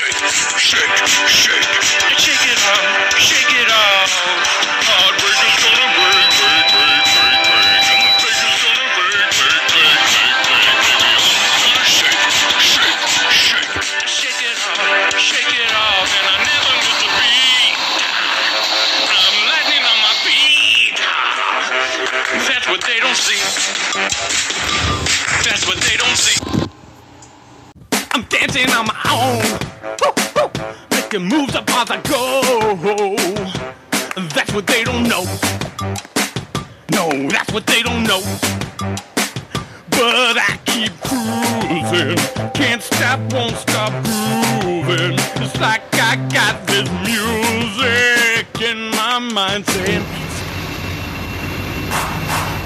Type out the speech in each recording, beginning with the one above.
shake, shake, shake. Shake it up, shake it off. Heartbreaker's gonna break, break, break, break, break. And faker's gonna break, break, break, break, break. Shake, shake, shake. Shake it off, shake it off. And I never miss a beat. I'm lightning on my feet. That's what they don't see. That's what they don't see. I'm dancing on my own. Making moves up as I go. That's what they don't know. No, that's what they don't know. But I keep cruising. Can't stop, won't stop grooving. It's like I got this music in my mind saying.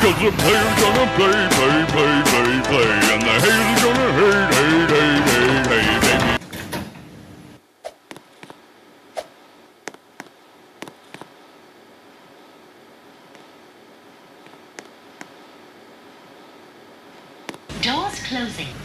Cause the player's gonna play, play, play, play, play. And the hater's gonna hate, hate, hate, hate, baby. Doors closing. Doors are closing.